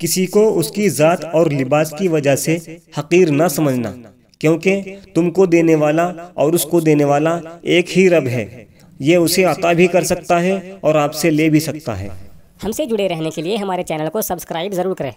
किसी को उसकी ज़ात और लिबास की वजह से हकीर ना समझना, क्योंकि तुमको देने वाला और उसको देने वाला एक ही रब है। ये उसे अता भी कर सकता है और आपसे ले भी सकता है। हमसे जुड़े रहने के लिए हमारे चैनल को सब्सक्राइब ज़रूर करें।